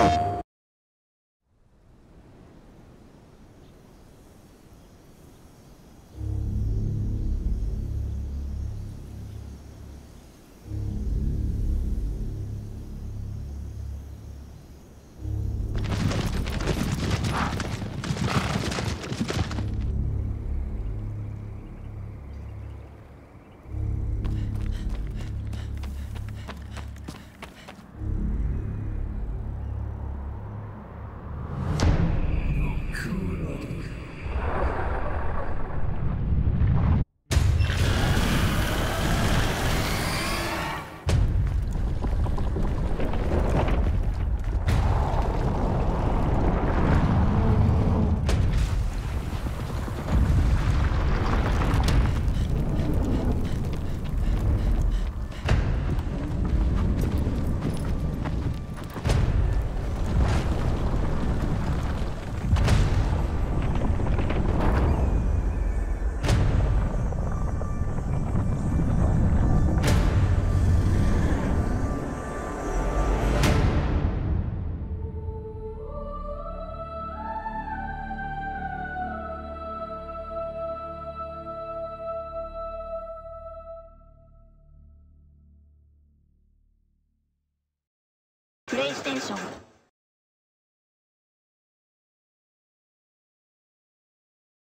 Oh. でしょ。